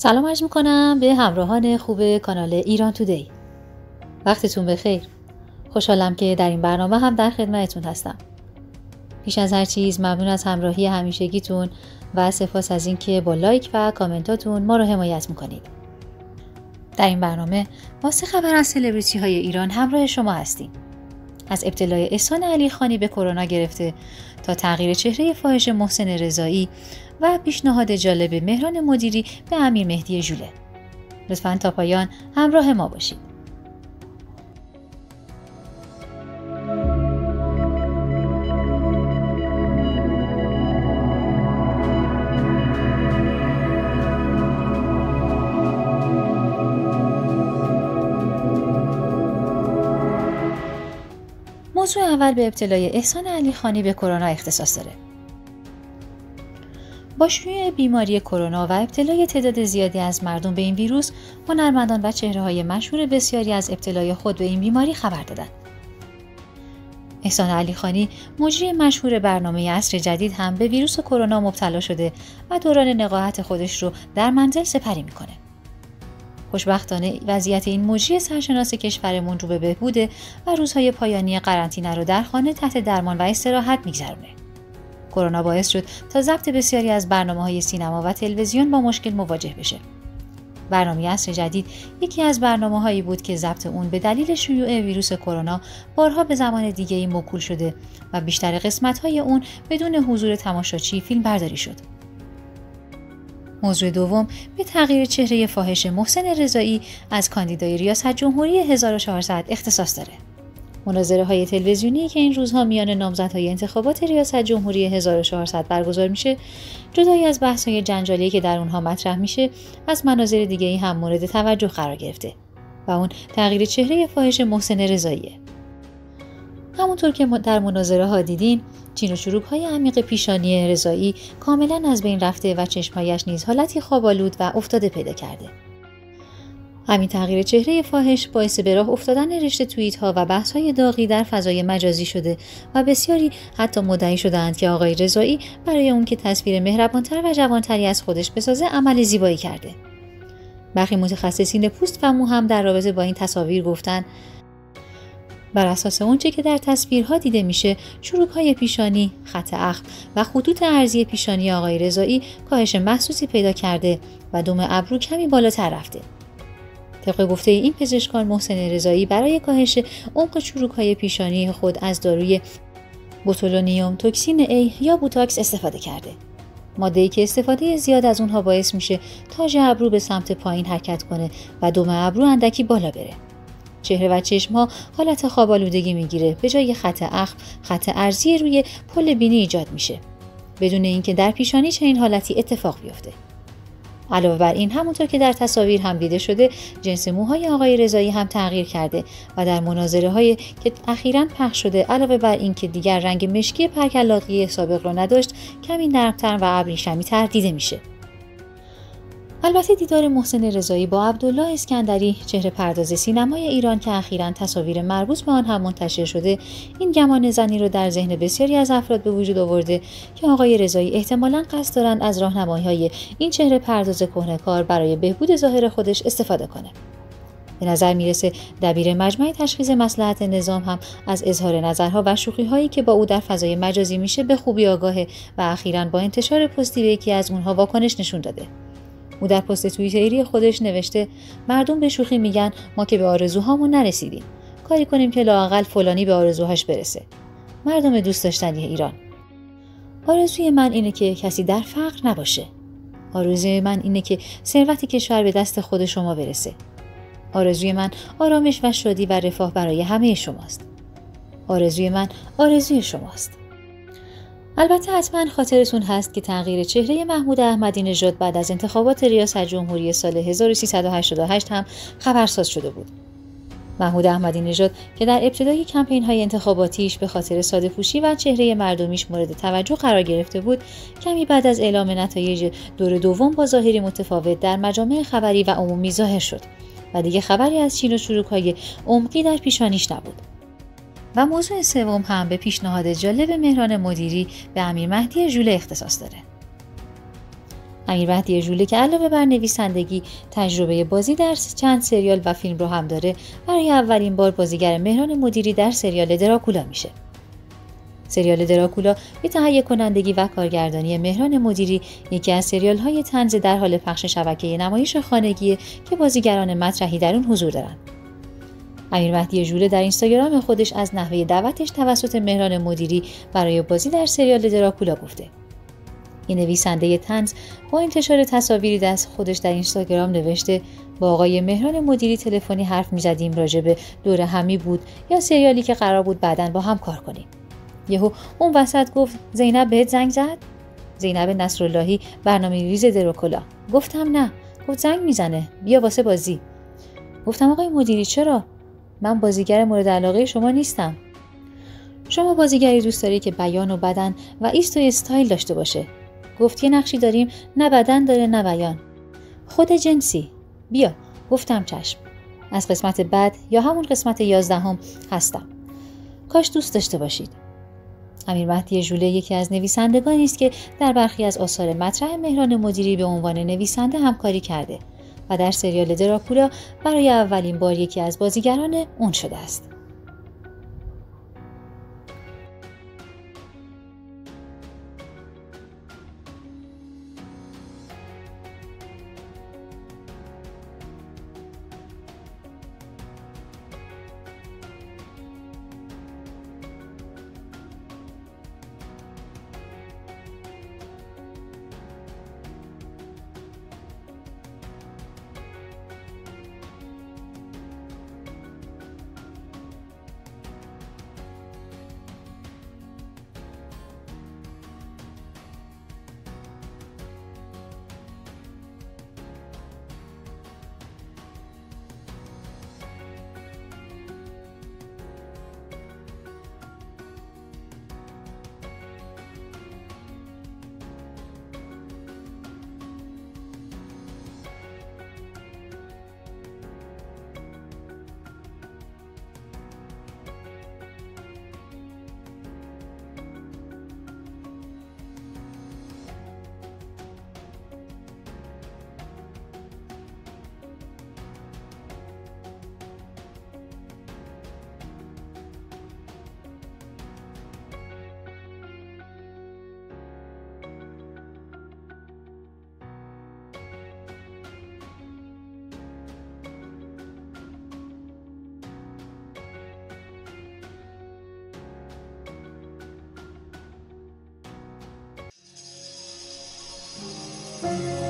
سلام عرض می‌کنم به همراهان خوب کانال ایران تودی. وقتتون بخیر. خوشحالم که در این برنامه هم در خدمتتون هستم. پیش از هر چیز ممنون از همراهی همیشگیتون و سپاس از اینکه با لایک و کامنتاتون ما رو حمایت می‌کنید. در این برنامه با سه خبر از سلبریتی های ایران همراه شما هستیم. از ابتلای احسان علی خانی به کرونا گرفته تا تغییر چهره فاحش محسن رضایی و پیشنهاد جالب مهران مدیری به امیر مهدی ژوله لطفا تا پایان همراه ما باشید موضوع اول به ابتلای احسان علی خانی به کرونا اختصاص داره. با شیوع بیماری کرونا و ابتلای تعداد زیادی از مردم به این ویروس، هنرمندان و چهره های مشهور بسیاری از ابتلای خود به این بیماری خبر دادند. احسان علی خانی مجری مشهور برنامه عصر جدید هم به ویروس کرونا مبتلا شده و دوران نقاهت خودش رو در منزل سپری می‌کنه. خوشبختانه وضعیت این مجری سرشناس کشورمون رو به بهبوده و روزهای پایانی قرنطینه رو در خانه تحت درمان و استراحت میگذرونه. کرونا باعث شد تا ضبط بسیاری از برنامه های سینما و تلویزیون با مشکل مواجه بشه. برنامه عصر جدید یکی از برنامه هایی بود که ضبط اون به دلیل شیوع ویروس کرونا بارها به زمان دیگه ای موکول شده و بیشتر قسمت های اون بدون حضور تماشاچی فیلم برداری شد. موضوع دوم به تغییر چهره فاحش محسن رضایی از کاندیدای ریاست جمهوری 1400 اختصاص داره. مناظره های تلویزیونی که این روزها میان نامزدهای انتخابات ریاست جمهوری 1400 برگزار میشه جدایی از بحث های جنجالی که در اونها مطرح میشه از مناظر دیگه ای هم مورد توجه قرار گرفته و اون تغییر چهره فاحش محسن رضاییه. همونطور که در مناظره ها دیدین چین و چروک های عمیق پیشانی رضایی کاملا از بین رفته و چشمهایش نیز حالتی خوابالود و افتاده پیدا کرده. همین تغییر چهره فاحش باعث به راه افتادن رشته توییت ها و بحث های داغی در فضای مجازی شده و بسیاری حتی مدعی شدند که آقای رضایی برای اون که تصویر مهربانتر و جوانتری از خودش بسازه عمل زیبایی کرده برخی متخصصین پوست و مو هم در رابطه با این تصاویر گفتند بر اساس اونچه که در تصویرها دیده میشه چروک های پیشانی، خط اخم و خطوط ارزی پیشانی آقای رضایی کاهش محسوسی پیدا کرده و دوم ابرو کمی بالاتر رفته. طبق گفته این پزشکان محسن رضایی برای کاهش عمق چروک های پیشانی خود از داروی بوتولونیوم توکسین A یا بوتاکس استفاده کرده. ماده که استفاده زیاد از اونها باعث میشه تاج ابرو به سمت پایین حرکت کنه و دوم ابرو اندکی بالا بره. چهره و چشم ها حالت خواب آلودگی می‌گیره به جای خط اخم خط ارزی روی پل بینی ایجاد میشه بدون اینکه در پیشانی چنین حالتی اتفاق بیفته علاوه بر این همونطور که در تصاویر هم دیده شده جنس موهای آقای رضایی هم تغییر کرده و در مناظره های که اخیرا پخش شده علاوه بر اینکه دیگر رنگ مشکی پرکلاقی سابق را نداشت کمی نرمتر و ابریشمی تر دیده میشه. البته دیدار محسن رضایی با عبدالله اسکندری چهره پرداز سینمای ایران که اخیرا تصاویر مربوط به آن هم منتشر شده این گمان زنی رو در ذهن بسیاری از افراد به وجود آورده که آقای رضایی احتمالا قصد دارند از راهنمایی های این چهره پرداز کار برای بهبود ظاهر خودش استفاده کنه. به نظر می‌رسه دبیر مجمع تشخیص مسلحت نظام هم از اظهار نظرها و شوخی هایی که با او در فضای مجازی میشه به خوبی آگاهه و اخیرا با انتشار پستی به یکی از اونها واکنش نشون داده. او در پست توییتری خودش نوشته مردم به شوخی میگن ما که به آرزوهامون نرسیدیم. کاری کنیم که لاقل فلانی به آرزوهاش برسه. مردم دوست داشتنی ایران. آرزوی من اینه که کسی در فقر نباشه. آرزوی من اینه که ثروت کشور به دست خود شما برسه. آرزوی من آرامش و شادی و رفاه برای همه شماست. آرزوی من آرزوی شماست. البته حتما خاطرتون هست که تغییر چهره محمود احمدی نژاد بعد از انتخابات ریاست جمهوری سال 1388 هم خبرساز شده بود. محمود احمدی نژاد که در ابتدای کمپین های انتخاباتیش به خاطر ساده پوشی و چهره مردمیش مورد توجه قرار گرفته بود کمی بعد از اعلام نتایج دور دوم با ظاهری متفاوت در مجامع خبری و عمومی ظاهر شد و دیگه خبری از چین و چروک های عمقی در پیشانیش نبود و موضوع سوم هم به پیشنهاد جالب مهران مدیری به امیر مهدی ژوله اختصاص داره. امیر مهدی ژوله که علاوه بر نویسندگی تجربه بازی در چند سریال و فیلم رو هم داره برای اولین بار بازیگر مهران مدیری در سریال دراکولا میشه سریال دراکولا به تهیه کنندگی و کارگردانی مهران مدیری یکی از سریال های تنز در حال پخش شبکه نمایش خانگی که بازیگران مطرحی در اون حضور دارند. امیر مهدی ژوله در اینستاگرام خودش از نحوه دعوتش توسط مهران مدیری برای بازی در سریال دراکولا گفته. این نویسنده تنز با انتشار تصاویری دست خودش در اینستاگرام نوشته با آقای مهران مدیری تلفنی حرف می‌زدیم راجع به دور همی بود یا سریالی که قرار بود بعدا با هم کار کنیم. یهو اون وسط گفت زینب بهت زنگ زد؟ زینب نصراللهی برنامه ریز دروکلا گفتم نه. گفت زنگ می‌زنه. بیا واسه بازی. گفتم آقای مدیری چرا؟ من بازیگر مورد علاقه شما نیستم. شما بازیگری دوست داری که بیان و بدن و ایست و استایل داشته باشه. گفت یه نقشی داریم نه بدن داره نه بیان. خود جنسی. بیا گفتم چشم. از قسمت بعد یا همون قسمت یازدهم هستم. کاش دوست داشته باشید. امیر مهدی ژوله یکی از نویسندگانی است که در برخی از آثار مطرح مهران مدیری به عنوان نویسنده همکاری کرده. و در سریال دراکولا برای اولین بار یکی از بازیگران اون شده است. Thank you.